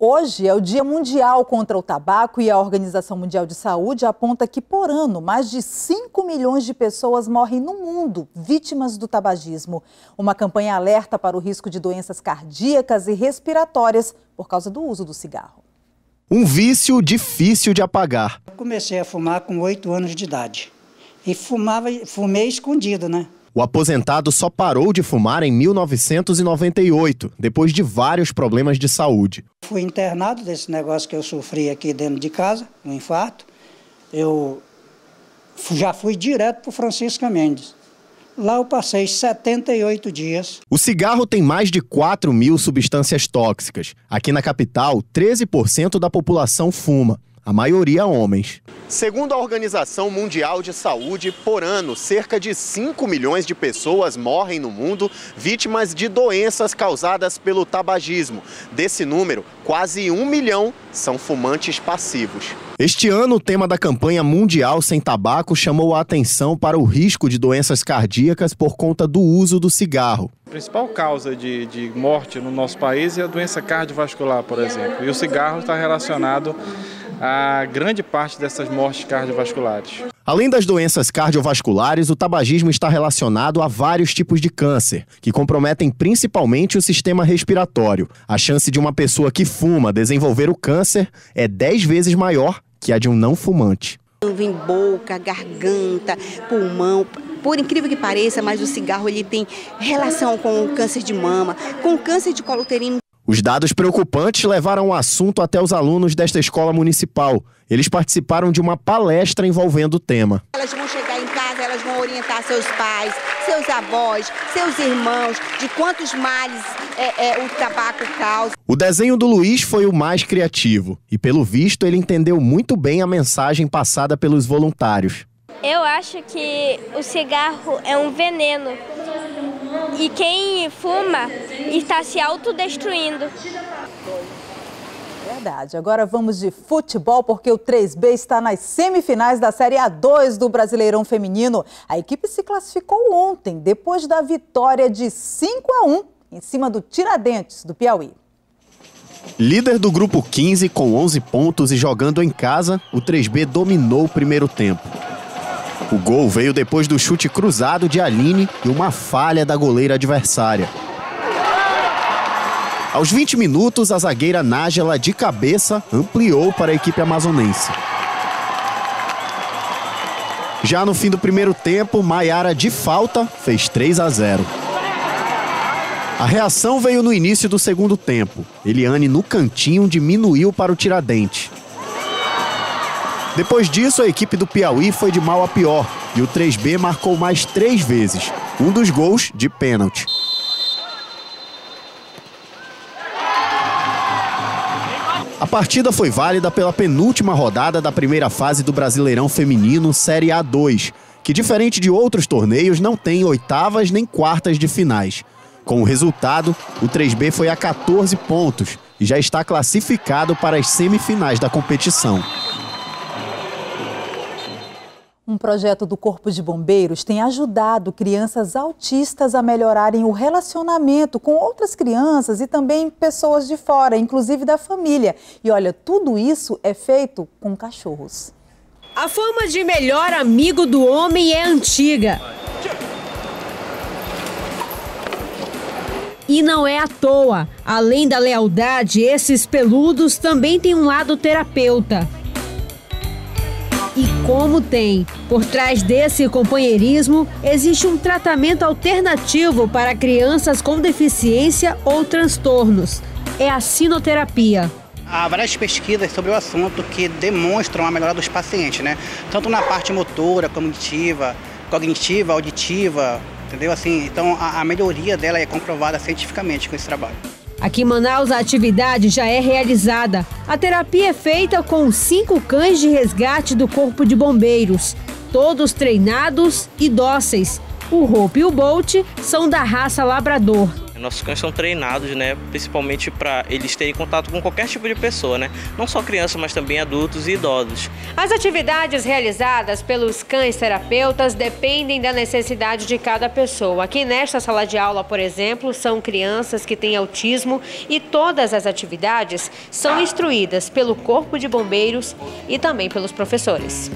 Hoje é o Dia Mundial contra o Tabaco e a Organização Mundial de Saúde aponta que por ano mais de 5 milhões de pessoas morrem no mundo vítimas do tabagismo. Uma campanha alerta para o risco de doenças cardíacas e respiratórias por causa do uso do cigarro. Um vício difícil de apagar. comecei a fumar com 8 anos de idade e fumava, fumei escondido, né? O aposentado só parou de fumar em 1998, depois de vários problemas de saúde. Fui internado desse negócio que eu sofri aqui dentro de casa, um infarto. Eu já fui direto para o Francisco Mendes. Lá eu passei 78 dias. O cigarro tem mais de 4 mil substâncias tóxicas. Aqui na capital, 13% da população fuma a maioria homens. Segundo a Organização Mundial de Saúde, por ano, cerca de 5 milhões de pessoas morrem no mundo vítimas de doenças causadas pelo tabagismo. Desse número, quase um milhão são fumantes passivos. Este ano, o tema da campanha mundial sem tabaco chamou a atenção para o risco de doenças cardíacas por conta do uso do cigarro. A principal causa de, de morte no nosso país é a doença cardiovascular, por exemplo. E o cigarro está relacionado a grande parte dessas mortes cardiovasculares. Além das doenças cardiovasculares, o tabagismo está relacionado a vários tipos de câncer, que comprometem principalmente o sistema respiratório. A chance de uma pessoa que fuma desenvolver o câncer é 10 vezes maior que a de um não fumante. Em boca, garganta, pulmão, por incrível que pareça, mas o cigarro ele tem relação com o câncer de mama, com o câncer de colo uterino. Os dados preocupantes levaram o assunto até os alunos desta escola municipal. Eles participaram de uma palestra envolvendo o tema. Elas vão chegar em casa, elas vão orientar seus pais, seus avós, seus irmãos, de quantos males é, é, o tabaco causa. O desenho do Luiz foi o mais criativo e, pelo visto, ele entendeu muito bem a mensagem passada pelos voluntários. Eu acho que o cigarro é um veneno e quem fuma está se autodestruindo. Verdade. Agora vamos de futebol, porque o 3B está nas semifinais da Série A2 do Brasileirão Feminino. A equipe se classificou ontem, depois da vitória de 5 a 1 em cima do Tiradentes, do Piauí. Líder do grupo 15 com 11 pontos e jogando em casa, o 3B dominou o primeiro tempo. O gol veio depois do chute cruzado de Aline e uma falha da goleira adversária. Aos 20 minutos, a zagueira Nájela de cabeça ampliou para a equipe amazonense. Já no fim do primeiro tempo, Maiara de falta fez 3 a 0. A reação veio no início do segundo tempo. Eliane, no cantinho, diminuiu para o Tiradentes. Depois disso, a equipe do Piauí foi de mal a pior e o 3B marcou mais três vezes, um dos gols de pênalti. A partida foi válida pela penúltima rodada da primeira fase do Brasileirão Feminino Série A2, que, diferente de outros torneios, não tem oitavas nem quartas de finais. Com o resultado, o 3B foi a 14 pontos e já está classificado para as semifinais da competição. Um projeto do Corpo de Bombeiros tem ajudado crianças autistas a melhorarem o relacionamento com outras crianças e também pessoas de fora, inclusive da família. E olha, tudo isso é feito com cachorros. A fama de melhor amigo do homem é antiga. E não é à toa. Além da lealdade, esses peludos também têm um lado terapeuta e como tem. Por trás desse companheirismo, existe um tratamento alternativo para crianças com deficiência ou transtornos. É a sinoterapia. Há várias pesquisas sobre o assunto que demonstram a melhora dos pacientes, né? Tanto na parte motora, cognitiva, cognitiva, auditiva, entendeu? Assim, então a, a melhoria dela é comprovada cientificamente com esse trabalho. Aqui em Manaus, a atividade já é realizada. A terapia é feita com cinco cães de resgate do Corpo de Bombeiros, todos treinados e dóceis. O Hope e o Bolt são da raça Labrador. Nossos cães são treinados, né, principalmente para eles terem contato com qualquer tipo de pessoa, né? Não só crianças, mas também adultos e idosos. As atividades realizadas pelos cães terapeutas dependem da necessidade de cada pessoa. Aqui nesta sala de aula, por exemplo, são crianças que têm autismo e todas as atividades são instruídas pelo Corpo de Bombeiros e também pelos professores.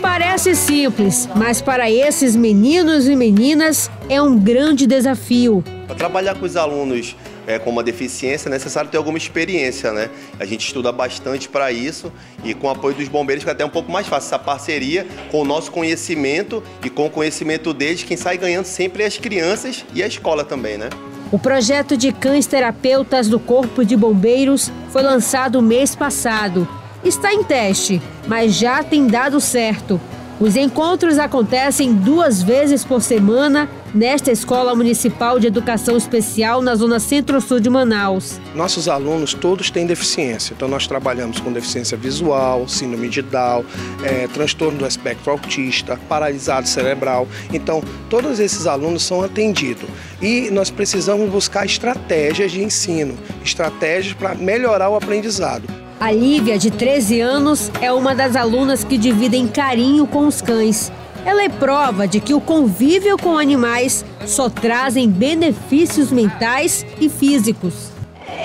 Parece simples, mas para esses meninos e meninas é um grande desafio. Para trabalhar com os alunos é, com uma deficiência, é necessário ter alguma experiência, né? A gente estuda bastante para isso e com o apoio dos bombeiros fica até um pouco mais fácil essa parceria com o nosso conhecimento e com o conhecimento deles, quem sai ganhando sempre é as crianças e a escola também, né? O projeto de cães terapeutas do Corpo de Bombeiros foi lançado mês passado está em teste, mas já tem dado certo. Os encontros acontecem duas vezes por semana nesta Escola Municipal de Educação Especial na zona centro-sul de Manaus. Nossos alunos todos têm deficiência, então nós trabalhamos com deficiência visual, síndrome de Down, é, transtorno do espectro autista, paralisado cerebral. Então, todos esses alunos são atendidos e nós precisamos buscar estratégias de ensino, estratégias para melhorar o aprendizado. A Lívia, de 13 anos, é uma das alunas que dividem carinho com os cães. Ela é prova de que o convívio com animais só trazem benefícios mentais e físicos.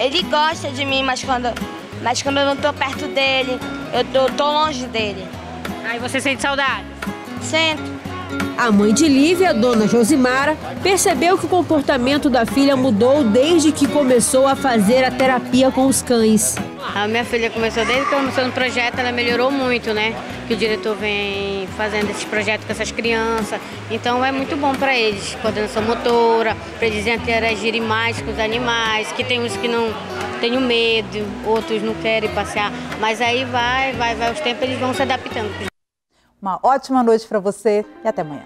Ele gosta de mim, mas quando, mas quando eu não estou perto dele, eu estou longe dele. Aí você sente saudade? Sinto. A mãe de Lívia, dona Josimara, percebeu que o comportamento da filha mudou desde que começou a fazer a terapia com os cães. A minha filha começou desde que começou no projeto, ela melhorou muito, né? Que o diretor vem fazendo esses projetos com essas crianças. Então é muito bom para eles, coordenação motora, para eles interagirem mais com os animais, que tem uns que não têm medo, outros não querem passear. Mas aí vai, vai, vai, os tempos eles vão se adaptando. Uma ótima noite para você e até amanhã.